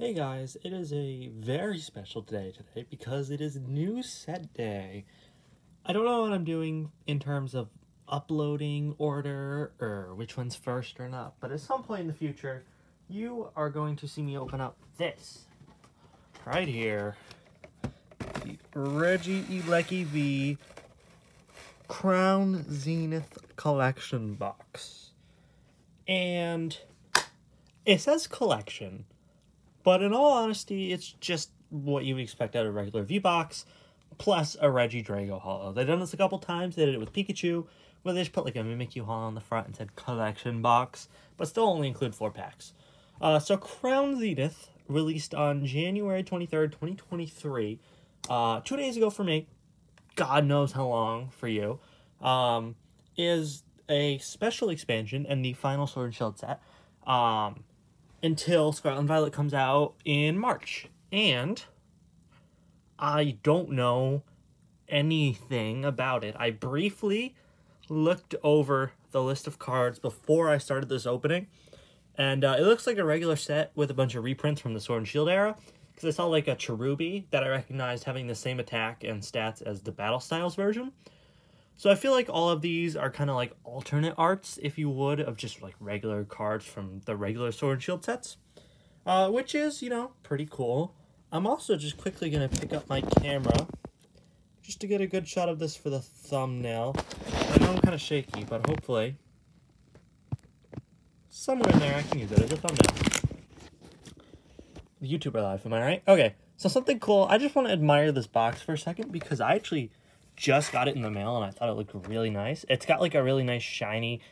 Hey guys, it is a very special day today because it is new set day. I don't know what I'm doing in terms of uploading order or which one's first or not, but at some point in the future, you are going to see me open up this right here. The Regieleki V Crown Zenith Collection box. And it says collection, but in all honesty, it's just what you would expect out of a regular V-Box, plus a Regidrago holo. They've done this a couple times. They did it with Pikachu, where they just put like a Mimikyu holo on the front and said collection box, but still only include four packs. Uh, so Crown Zenith, released on January 23rd, 2023, uh, two days ago for me, God knows how long for you, um, is a special expansion and the final Sword and Shield set. Um, until Scarlet and Violet comes out in March. And I don't know anything about it. I briefly looked over the list of cards before I started this opening, and uh, it looks like a regular set with a bunch of reprints from the Sword and Shield era. Because I saw like a Cherubi that I recognized having the same attack and stats as the Battle Styles version. So I feel like all of these are kind of like alternate arts, if you would, of just like regular cards from the regular Sword and Shield sets. Uh, which is, you know, pretty cool. I'm also just quickly going to pick up my camera just to get a good shot of this for the thumbnail. I know I'm kind of shaky, but hopefully somewhere in there I can use it as a thumbnail. YouTuber life, am I right? Okay, so something cool. I just want to admire this box for a second because I actually just got it in the mail and I thought it looked really nice. It's got like a really nice shiny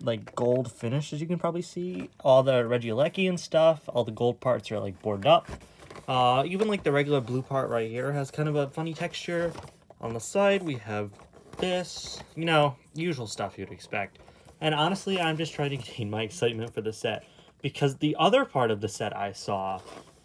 like gold finish as you can probably see. All the Regieleki and stuff, all the gold parts are like boarded up. Uh, even like the regular blue part right here has kind of a funny texture. On the side we have this, you know, usual stuff you'd expect. And honestly, I'm just trying to gain my excitement for the set because the other part of the set I saw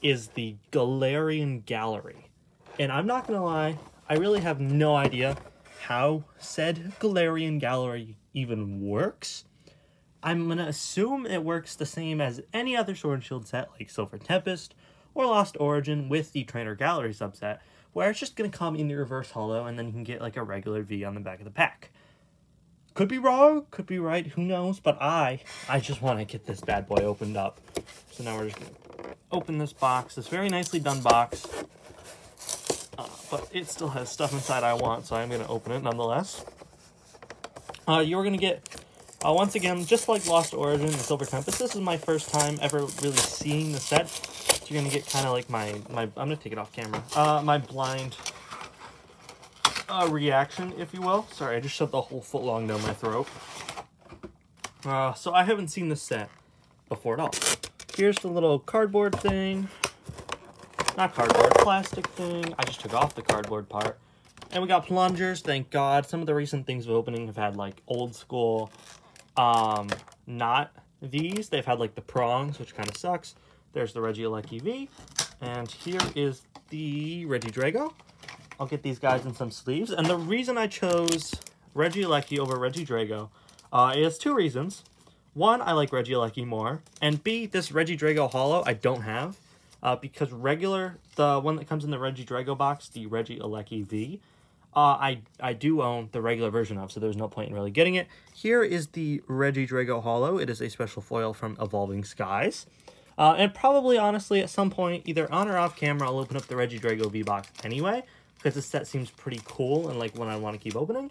is the Galarian Gallery. And I'm not gonna lie, I really have no idea how said Galarian Gallery even works. I'm going to assume it works the same as any other Sword and Shield set like Silver Tempest or Lost Origin with the Trainer Gallery subset, where it's just going to come in the reverse hollow and then you can get like a regular V on the back of the pack. Could be wrong, could be right, who knows, but I, I just want to get this bad boy opened up. So now we're just going to open this box, this very nicely done box but it still has stuff inside I want, so I'm going to open it nonetheless. Uh, you're going to get, uh, once again, just like Lost Origin and Silver Tempest, this is my first time ever really seeing the set. So you're going to get kind of like my, my, I'm going to take it off camera, uh, my blind uh, reaction, if you will. Sorry, I just shoved the whole foot long down my throat. Uh, so I haven't seen this set before at all. Here's the little cardboard thing not cardboard, plastic thing. I just took off the cardboard part. And we got plungers, thank God. Some of the recent things of opening have had like old school, um, not these. They've had like the prongs, which kind of sucks. There's the Reggie Regieleki V. And here is the Regidrago. I'll get these guys in some sleeves. And the reason I chose Regieleki over Regidrago uh, is two reasons. One, I like Regieleki more. And B, this Regidrago Hollow I don't have. Uh, because regular, the one that comes in the Regidrago box, the Regieleki V, uh, I, I do own the regular version of, so there's no point in really getting it. Here is the Regidrago Hollow. It is a special foil from Evolving Skies. Uh, and probably, honestly, at some point, either on or off camera, I'll open up the Regidrago V-Box anyway, because this set seems pretty cool and like one I want to keep opening.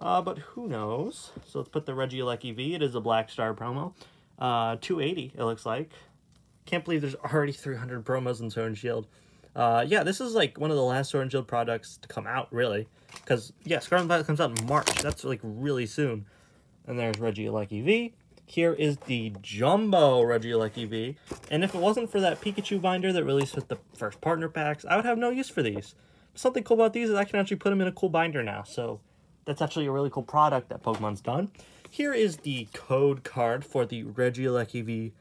Uh, but who knows? So let's put the Regieleki V. It is a Black Star promo. Uh, 280, it looks like. Can't believe there's already 300 promos in Sword and Shield. Uh, yeah, this is like one of the last Sword and Shield products to come out, really. Because, yeah, Scarlet Violet comes out in March. That's like really soon. And there's Reggie Regieleki V. Here is the Jumbo Reggie Regieleki V. And if it wasn't for that Pikachu binder that released with the first partner packs, I would have no use for these. Something cool about these is I can actually put them in a cool binder now. So that's actually a really cool product that Pokemon's done. Here is the code card for the Reggie Regieleki V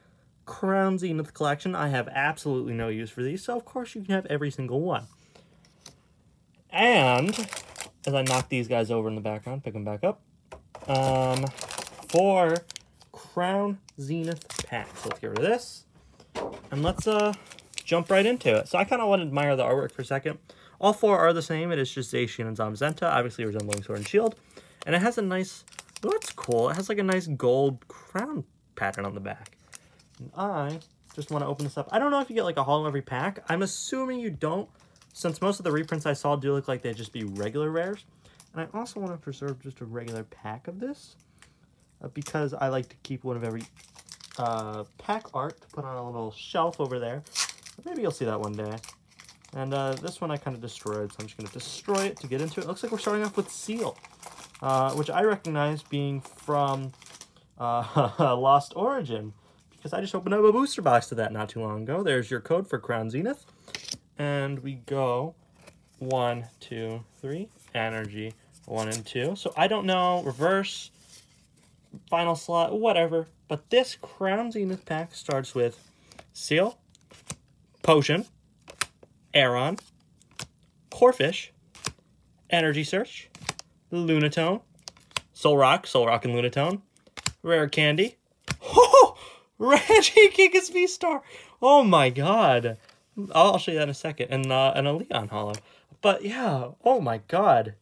Crown Zenith collection. I have absolutely no use for these, so of course you can have every single one. And, as I knock these guys over in the background, pick them back up, um, for Crown Zenith packs. Let's get rid of this. And let's, uh, jump right into it. So I kind of want to admire the artwork for a second. All four are the same. It is just Zacian and Zamazenta, obviously resembling Sword and Shield. And it has a nice, oh, that's cool. It has like a nice gold crown pattern on the back. And I just want to open this up. I don't know if you get like a holo every pack. I'm assuming you don't, since most of the reprints I saw do look like they'd just be regular rares. And I also want to preserve just a regular pack of this uh, because I like to keep one of every uh, pack art to put on a little shelf over there. Maybe you'll see that one day. And uh, this one I kind of destroyed, so I'm just going to destroy it to get into it. it. Looks like we're starting off with Seal, uh, which I recognize being from uh, Lost Origin, because I just opened up a booster box to that not too long ago. There's your code for Crown Zenith. And we go one, two, three, energy, one and two. So I don't know, reverse, final slot, whatever. But this Crown Zenith pack starts with Seal, Potion, Aron, Corphish, Energy Search, Lunatone, Solrock, Soul Rock and Lunatone, Rare Candy. Oh, Regigigas V-Star. Oh my god. I'll, show you that in a second. And, uh, and a Leon Hollow. But yeah, oh my god.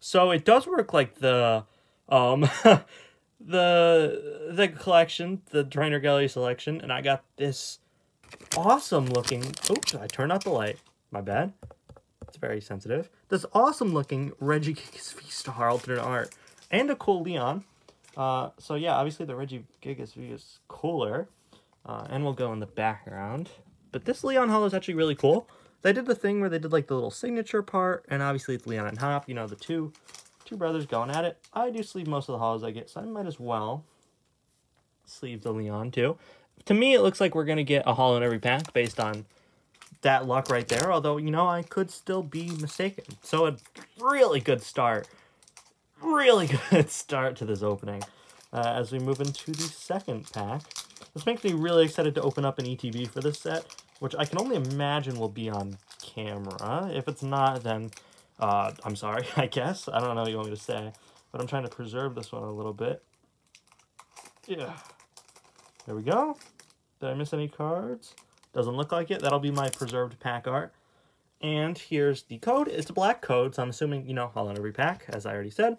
So it does work like the, um, the the collection, the trainer gallery selection, and I got this awesome looking. Oops, I turned out the light. My bad. It's very sensitive. This awesome looking Regigigas V Star alternate art and a cool Leon. Uh, so yeah, obviously the Regigigas V is cooler, uh, and will go in the background. But this Leon Holo is actually really cool. They did the thing where they did like the little signature part, and obviously it's Leon and Hop. You know the two two brothers going at it. I do sleeve most of the holos I get, so I might as well sleeve the Leon too. To me, it looks like we're going to get a holo in every pack based on that luck right there. Although, you know, I could still be mistaken. So a really good start. Really good start to this opening. Uh, as we move into the second pack. This makes me really excited to open up an ETB for this set, which I can only imagine will be on camera. If it's not, then uh, I'm sorry, I guess. I don't know what you want me to say. But I'm trying to preserve this one a little bit. Yeah. There we go. Did I miss any cards? Doesn't look like it. That'll be my preserved pack art. And here's the code. It's a black code, so I'm assuming, you know, I'll on every pack, as I already said.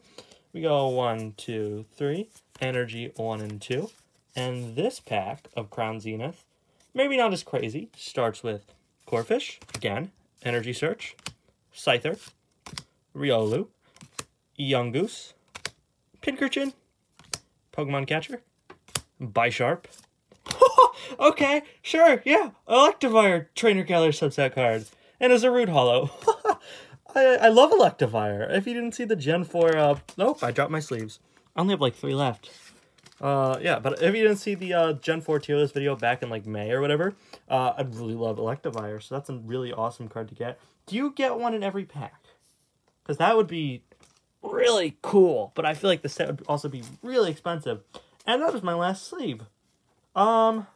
We go one, two, three. Energy, one and two. And this pack of Crown Zenith, maybe not as crazy, starts with Corphish, again, Energy Search, Scyther, Riolu, Yungoos, Pincurchin, Pokemon Catcher, Bisharp. okay, sure, yeah, Electivire Trainer Gallery subset card, and as a root hollow. I, I love Electivire. If you didn't see the Gen 4, uh, nope, I dropped my sleeves. I only have like three left. Uh, yeah, but if you didn't see the uh, Gen 4 tier list video back in like May or whatever, uh, I really love Electivire, so that's a really awesome card to get. Do you get one in every pack? Because that would be really cool. But I feel like the set would also be really expensive. And that was my last sleeve. Um,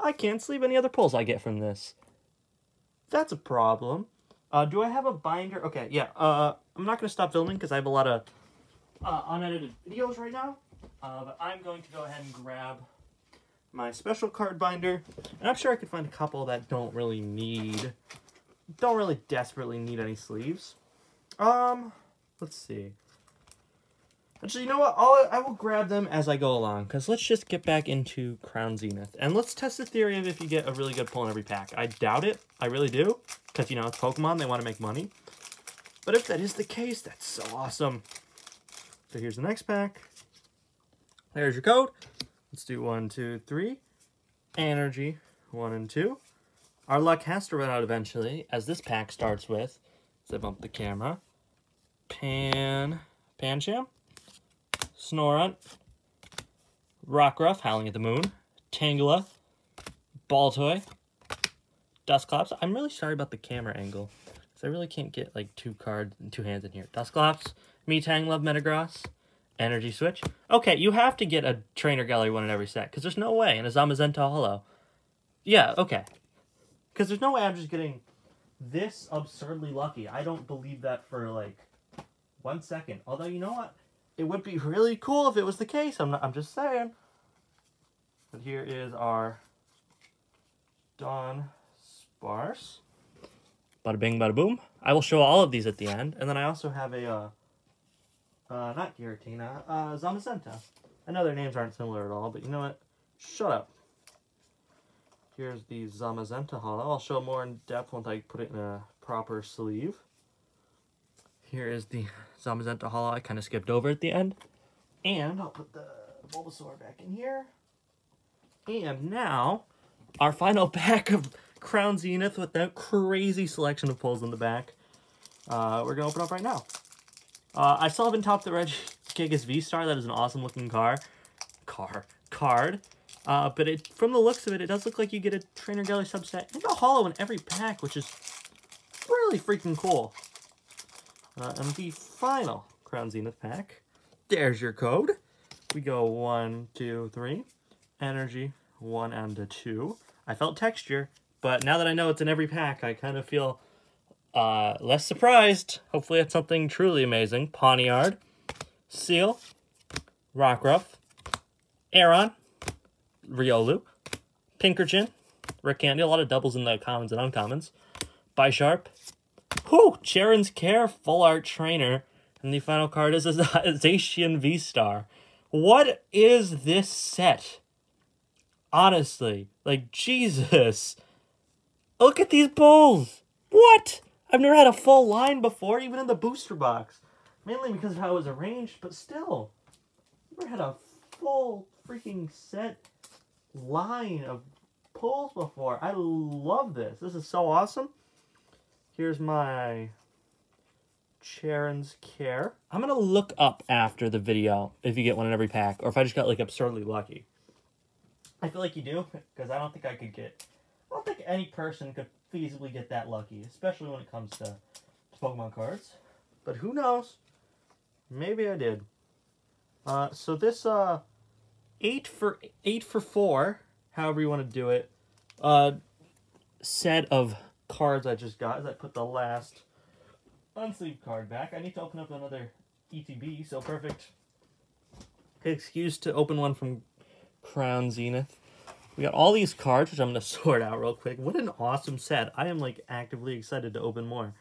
I can't sleeve any other pulls I get from this. That's a problem. Uh, do I have a binder? Okay, yeah. Uh, I'm not going to stop filming because I have a lot of uh, unedited videos right now. Uh, but I'm going to go ahead and grab my special card binder. And I'm sure I could find a couple that don't really need, don't really desperately need any sleeves. Um, let's see. Actually, you know what? I'll, I will grab them as I go along, because let's just get back into Crown Zenith. And let's test the theory of if you get a really good pull in every pack. I doubt it. I really do. Because, you know, it's Pokemon. They want to make money. But if that is the case, that's so awesome. So here's the next pack. There's your code. Let's do one, two, three. Energy, one and two. Our luck has to run out eventually, as this pack starts with Let's bump the camera. Pan, Pancham, Snorunt, Rockruff, Howling at the Moon, Tangela, Baltoy, Dusclops. I'm really sorry about the camera angle. Because I really can't get like two cards and two hands in here. Dusclops, Metang Love Metagross, Energy Switch. Okay, you have to get a Trainer Gallery one in every set. Because there's no way. And a Zamazenta Holo. Yeah, okay. Because there's no way I'm just getting this absurdly lucky. I don't believe that for like one second. Although you know what, it would be really cool if it was the case. I'm not. I'm just saying. But here is our Dawn Dunsparce. Bada bing, bada boom. I will show all of these at the end. And then I also have a, uh, uh, not Giratina, uh, Zamazenta. I know their names aren't similar at all, but you know what? Shut up. Here's the Zamazenta Holo. I'll show more in depth once I put it in a proper sleeve. Here is the Zamazenta Holo I kind of skipped over at the end. And I'll put the Bulbasaur back in here. And now, our final pack of Crown Zenith with that crazy selection of pulls in the back. Uh, we're going to open up right now. Uh, I still haven't topped the Regigigas V-Star. That is an awesome looking car. Car. Card. Uh, but it, from the looks of it, it does look like you get a Trainer Gallery subset and a hollow in every pack, which is really freaking cool. Uh, and the final Crown Zenith pack. There's your code. We go one, two, three. Energy, one and a two. I felt texture, but now that I know it's in every pack, I kind of feel uh, less surprised. Hopefully it's something truly amazing. Pawniard, Seal, Rockruff, Aron, Riolu, Pincurchin, Rick Candy, a lot of doubles in the commons and uncommons. Bisharp, whoo, Cheren's Care, Full Art Trainer, and the final card is a Zacian V-Star. What is this set? Honestly, like, Jesus. Look at these bulls. What? I've never had a full line before, even in the booster box. Mainly because of how it was arranged, but still. Never had a full freaking set line of pulls before. I love this. This is so awesome. Here's my Cheren's Care. I'm going to look up after the video if you get one in every pack, or if I just got, like, absurdly lucky. I feel like you do, because I don't think I could get... I don't think any person could feasibly get that lucky, especially when it comes to, to Pokemon cards. But who knows? Maybe I did. Uh, so this, uh, eight for, eight for four, however you want to do it, uh, set of cards I just got, as I put the last unsleeved card back. I need to open up another ETB, so perfect excuse to open one from Crown Zenith. We got all these cards, which I'm going to sort out real quick. What an awesome set. I am, like, actively excited to open more.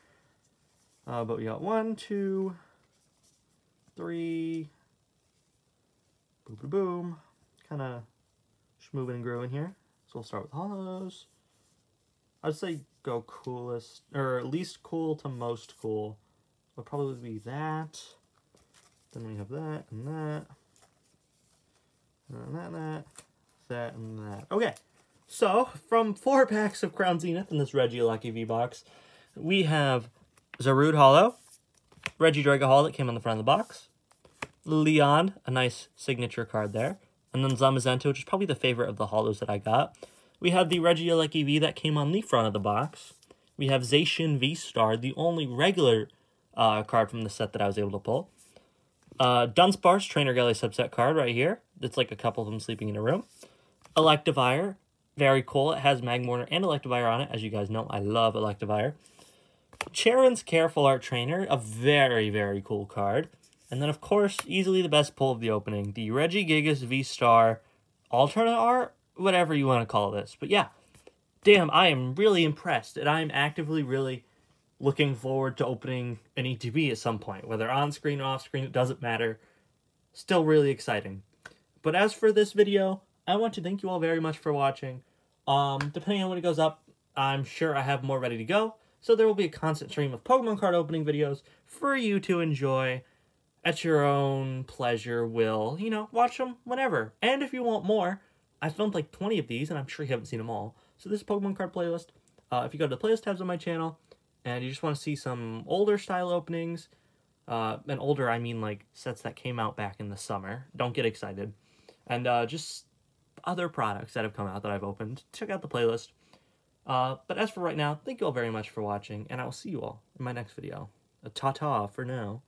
Uh, but we got one, two, three, boom, boom, boom. Kind of moving and growing here. So we'll start with holos. I'd say go coolest, or least cool to most cool. Would probably be that. Then we have that and that. And that, that, that, and that. Okay, so from four packs of Crown Zenith in this Regieleki V-Box, we have Zarude Holo, Regidrago Holo that came on the front of the box, Leon, a nice signature card there, and then Zamazenta, which is probably the favorite of the holos that I got. We have the Regieleki V that came on the front of the box. We have Zacian V-Star, the only regular uh, card from the set that I was able to pull. Uh, Dunsparce Trainer Gallery subset card right here. It's like a couple of them sleeping in a room. Electivire, very cool. It has Magmortar and Electivire on it. As you guys know, I love Electivire. Cheren's Careful Art Trainer, a very, very cool card. And then, of course, easily the best pull of the opening, the Regigigas V-Star alternate art, whatever you want to call this. But yeah, damn, I am really impressed, and I am actively really looking forward to opening an ETB at some point, whether on screen or off screen, it doesn't matter. Still really exciting. But as for this video, I want to thank you all very much for watching. Um, depending on when it goes up, I'm sure I have more ready to go. So there will be a constant stream of Pokemon card opening videos for you to enjoy at your own pleasure, will. You know, watch them whenever. And if you want more, I filmed like 20 of these, and I'm sure you haven't seen them all. So this Pokemon card playlist. Uh, if you go to the playlist tabs on my channel, and you just want to see some older style openings, uh, and older I mean like sets that came out back in the summer. Don't get excited. And uh, just other products that have come out that I've opened. Check out the playlist. Uh, but as for right now, thank you all very much for watching, and I will see you all in my next video. A ta-ta for now.